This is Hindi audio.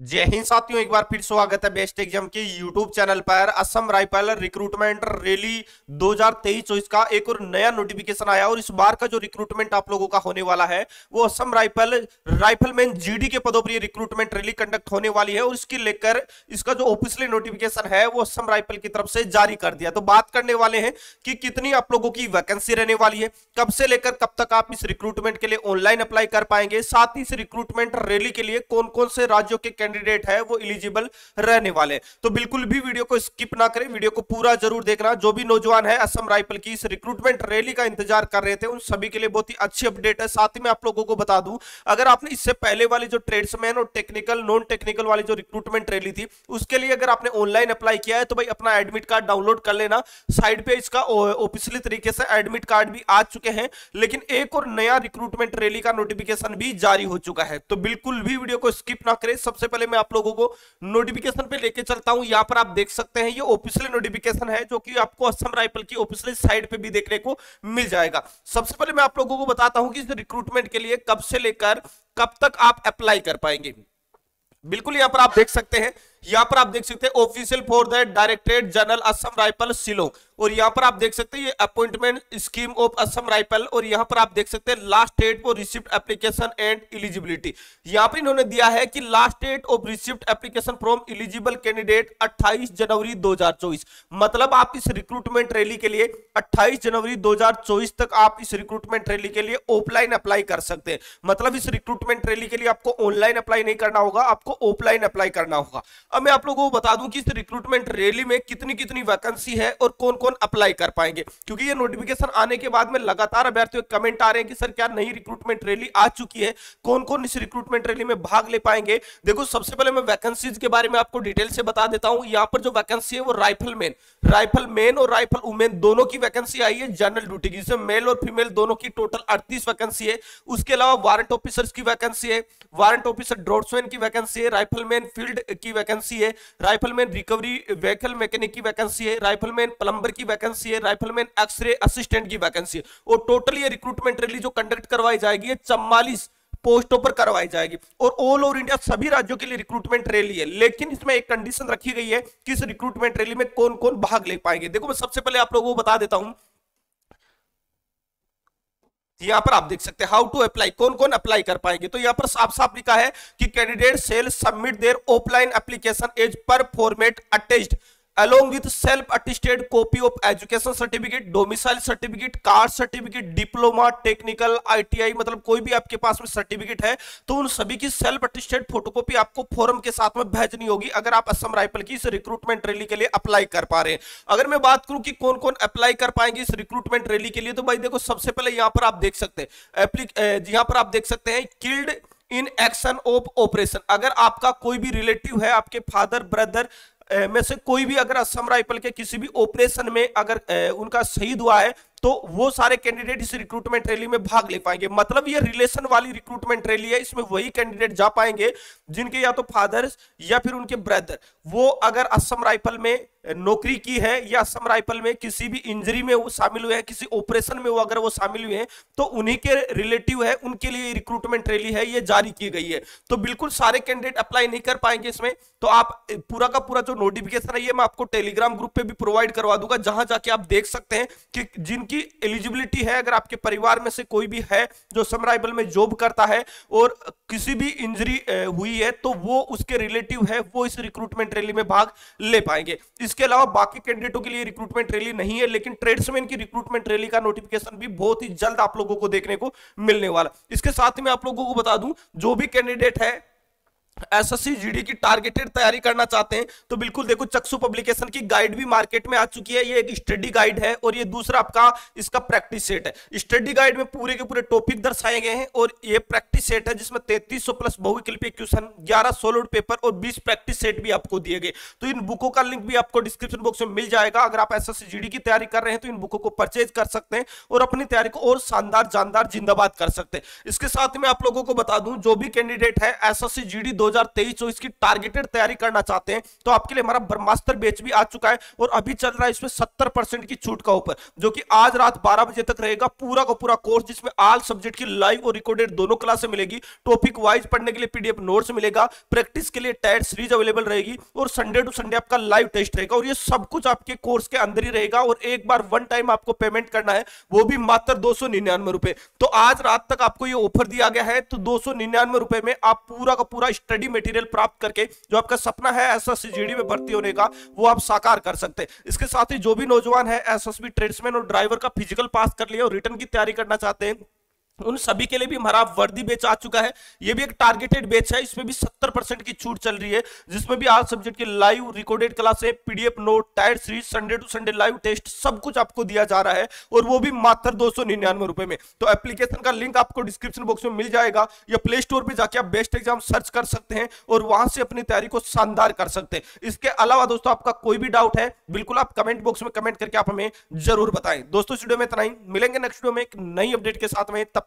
जय हिंद साथियों, एक बार फिर स्वागत है बेस्ट एग्ज़ाम के यूट्यूब चैनल पर। असम राइफल रिक्रूटमेंट रैली 2023-24 का एक और नया नोटिफिकेशन आया और इस बार का जो रिक्रूटमेंट आप लोगों का होने वाला है, वो असम राइफल राइफलमैन जीडी के पदों पर रिक्रूटमेंट रैली कंडक्ट होने वाली है और इसकी लेकर इसका जो ऑफिशियली नोटिफिकेशन है, वो असम राइफल की तरफ़ से जारी कर दिया। तो बात करने वाले हैं कि कितनी आप लोगों की वैकेंसी रहने वाली है, कब से लेकर कब तक आप इस रिक्रूटमेंट के लिए ऑनलाइन अप्लाई कर पाएँगे, साथ ही इस रिक्रूटमेंट रैली के लिए कौन कौन से राज्यों के कैंडिडेट है, वो इलिजिबल रहने वाले तो बिल्कुल भी वीडियो को स्किप ना करें वीडियो को पूरा ज़रूर देखना। जो भी नौजवान है, असम राइफल की इस रिक्रूटमेंट रैली का इंतज़ार कर रहे थे, उन सभी के लिए बहुत ही अच्छी अपडेट है। साथ ही मैं आप लोगों को बता दूँ, अगर आपने इससे पहले वाली जो ट्रेड्समैन और टेक्निकल नॉन टेक्निकल वाली जो रिक्रूटमेंट रैली थी, उसके लिए अगर आपने ऑनलाइन अप्लाई किया है तो भाई अपना एडमिट कार्ड डाउनलोड कर लेना। साइड पे इसका ऑफिशियली तरीके से एडमिट कार्ड भी आ चुके हैं, लेकिन एक और नया रिक्रूटमेंट रैली का नोटिफिकेशन भी जारी हो चुका है। तो बिल्कुल भी वीडियो को स्किप ना करें। सबसे पहले मैं आप लोगों को नोटिफिकेशन पे लेके चलता हूँ। यहाँ पर आप देख सकते हैं, ये ऑफिशियल नोटिफिकेशन है, जो कि आपको असम राइफल की ऑफिशियल साइट पे भी देखने को मिल जाएगा। सबसे पहले मैं आप लोगों को बताता हूँ कि रिक्रूटमेंट के लिए कब से लेकर कब तक आप अप्लाई कर पाएँगे। बिल्कुल यहाँ पर आप देख सकते हैं, यहाँ पर आप देख सकते हैं official for the directorate general Assam rifle Shillong और यहाँ पर आप देख सकते हैं ये appointment scheme of Assam rifle और यहाँ पर आप देख सकते हैं last date for receipt application and eligibility यहाँ पर इन्होंने दिया है कि last date of receipt application from eligible candidate 28 January 2024 मतलब आप इस रिक्रूटमेंट रैली के लिए 28 जनवरी 2024 तक आप इस रिक्रूटमेंट रैली के लिए ऑफलाइन अप्लाई कर सकते हैं. मतलब इस रिक्रूटमेंट रैली के लिए आपको ऑनलाइन अप्लाई नहीं करना होगा, आपको ऑफलाइन अप्लाई करना होगा. अब मैं आप लोगों को बता दूँ कि इस रिक्रूटमेंट रैली में कितनी कितनी वैकेंसी है और कौन कौन अप्लाई कर पाएँगे। क्योंकि ये नोटिफिकेशन आने के बाद में लगातार अभ्यर्थियों के कमेंट आ रहे हैं कि, सर, क्या नई रिक्रूटमेंट रैली आ चुकी है? कौन कौन इस रिक्रूटमेंट रैली में भाग ले पाएँगे? देखो, सबसे पहले मैं वैकेंसीज के बारे में आपको डिटेल से बता देता हूँ। यहाँ पर जो वैकेंसी है वो राइफल मैन राइफल मैन और राइफल वुमेन दोनों की वैकेंसी आई है जनरल ड्यूटी की। जिसमें मेल और फीमेल दोनों की टोटल अड़तीस वैकेंसी है। उसके अलावा वारंट ऑफिसर्स की वैकेंसी है वारंट ऑफिसर ड्रोट्समैन की वैकेंसी है राइफल मैन फ़ील्ड की वैकेंसी है राइफलमैन रिकवरी व्हीकल मैकेनिक की वैकेंसी है राइफलमैन प्लम्बर की वैकेंसी है राइफलमैन एक्सरे असिस्टेंट की वैकेंसी है। और टोटल ये रिक्रूटमेंट रैली जो कंडक्ट करवाई जाएगी चौवालीस पोस्टों पर करवाई जाएगी। और ऑल ओवर इंडिया सभी राज्यों के लिए रिक्रूटमेंट रैली है। लेकिन इसमें एक कंडीशन रखी गई है कि इस रिक्रूटमेंट रैली में कौन कौन भाग ले पाएँगे। देखो, मैं सबसे पहले आप लोगों को बता देता हूँ। यहाँ पर आप देख सकते हैं हाउ टू अप्लाई कौन कौन अप्लाई कर पाएँगे। तो यहाँ पर साफ़ साफ़ लिखा है कि candidate shall submit their offline application as per format attested along with self attested copy of education certificate, domicile certificate caste certificate, diploma, technical ITI मतलब कोई भी आपके पास में सर्टिफिकेट है तो उन सभी की सेल्फ अटेस्टेड फोटोकॉपी आपको फॉर्म के साथ में भेजनी होगी, अगर आप असम राइफल की इस रिक्रूटमेंट रैली के लिए अप्लाई कर पा रहे हैं। अगर मैं बात करूँ कि कौन कौन अप्लाई कर पाएँगे इस रिक्रूटमेंट रैली के लिए तो भाई देखो, सबसे पहले यहाँ पर आप देख सकते हैं यहाँ पर आप देख सकते हैं killed in action of operation अगर आपका कोई भी रिलेटिव है, आपके फादर ब्रदर में से कोई भी अगर असम राइफल के किसी भी ऑपरेशन में अगर उनका शहीद हुआ है तो वो सारे कैंडिडेट इस रिक्रूटमेंट रैली में भाग ले पाएँगे। मतलब ये रिलेशन वाली रिक्रूटमेंट रैली है, इसमें वही कैंडिडेट जा पाएँगे, जिनके या तो फादर्स या फिर उनके ब्रदर वो अगर असम राइफल में नौकरी की है या असम राइफल में किसी भी इंजरी में वो शामिल हुए हैं, किसी ऑपरेशन में वो अगर वो शामिल हुए हैं तो उन्हीं के रिलेटिव है, उनके लिए रिक्रूटमेंट रैली है, ये जारी की गई है। तो बिल्कुल सारे कैंडिडेट अप्लाई नहीं कर पाएँगे इसमें। तो आप पूरा का पूरा जो नोटिफिकेशन है, ये मैं आपको टेलीग्राम ग्रुप पे भी प्रोवाइड करवा दूँगा, जहाँ जाके आप देख सकते हैं कि जिनकी एलिजिबिलिटी है, अगर आपके परिवार में से कोई भी है जो समराइबल में जॉब करता है और किसी भी इंजरी हुई है तो वो उसके रिलेटिव है, वो इस रिक्रूटमेंट रैली में भाग ले पाएँगे। इसके अलावा बाकी कैंडिडेटों के लिए रिक्रूटमेंट रैली नहीं है, लेकिन ट्रेड्समैन की रिक्रूटमेंट रैली का नोटिफिकेशन भी बहुत ही जल्द आप लोगों को देखने को मिलने वाला इसके साथ में आप लोगों को बता दूँ, जो भी कैंडिडेट है एसएससी जीडी की टारगेटेड तैयारी करना चाहते हैं तो बिल्कुल देखो चक्सू पब्लिकेशन की गाइड भी मार्केट में आ चुकी है, ये एक स्टडी गाइड है और ये दूसरा आपका इसका प्रैक्टिस सेट है। स्टडी गाइड में पूरे के पूरे टॉपिक दर्शाए गए हैं और ये प्रैक्टिस सेट है जिसमें तैतीस प्लस बहुविकल्पीय क्वेश्चन ग्यारह सोलोड पेपर और बीस प्रैक्टिस सेट भी आपको दिए गए। तो इन बुकों का लिंक भी आपको डिस्क्रिप्शन बॉक्स में मिल जाएगा। अगर आप एस एस की तैयारी कर रहे हैं तो इन बुकों को परचेज कर सकते हैं और अपनी तैयारी को और शानदार जानदार जिंदाबाद कर सकते हैं। इसके साथ में आप लोगों को बता दूँ, जो भी कैंडिडेट है एस एस सी 2023-24 की टारगेटेड तैयारी करना चाहते हैं तो आपके लिए हमारा ब्रह्मास्त्र बेच भी आ चुका है और अभी चल रहा है इसमें सत्तर परसेंट की छूट का ऊपर, जो कि आज रात बारह बजे तक रहेगा पूरा का पूरा कोर्स जिसमें आल सब्जेक्ट की लाइव और रिकॉर्डेड दोनों क्लासे मिलेगी। टॉपिक वाइज पढ़ने के लिए पीडीएफ नोट्स मिलेगा प्रैक्टिस के लिए टैट सीरीज़ अवेलेबल रहेगी और संडे टू संडे आपका लाइव टेस्ट रहेगा और ये सब कुछ आपके कोर्स के अंदर ही रहेगा और एक बार वन टाइम आपको पेमेंट करना है, वो भी मात्र दो तो आज रात तक आपको ये ऑफ़र दिया गया है तो दो सौ निन्यानवे रुपए में आप पूरा का पूरा स्टडी मटेरियल प्राप्त करके जो आपका सपना है एस एस में भर्ती होने का, वो आप साकार कर सकते हैं। इसके साथ ही जो भी नौजवान है एस एस ट्रेड्समैन और ड्राइवर का फ़िज़िकल पास कर लिया और रिटर्न की तैयारी करना चाहते हैं उन सभी के लिए भी हमारा वर्दी बेच आ चुका है। ये भी एक टारगेटेड बेच है। इसमें भी 70 परसेंट की छूट चल रही है, जिसमें भी आज सब्जेक्ट की लाइव रिकॉर्डेड क्लास है PDF note tyre series Sunday to Sunday live test सब कुछ आपको दिया जा रहा है और वो भी मात्र दो सौ रुपए में। तो एप्लीकेशन का लिंक आपको डिस्क्रिप्शन बॉक्स में मिल जाएगा या प्ले स्टोर पर जाके आप बेस्ट एग्ज़ाम सर्च कर सकते हैं और वहाँ से अपनी तैयारी को शानदार कर सकते हैं। इसके अलावा दोस्तों, आपका कोई भी डाउट है, बिल्कुल आप कमेंट बॉक्स में कमेंट करके आप हमें ज़रूर बताएँ। दोस्तों वीडियो में इतना ही। मिलेंगे नेक्स्ट वीडियो में एक नई अपडेट के साथ में। तब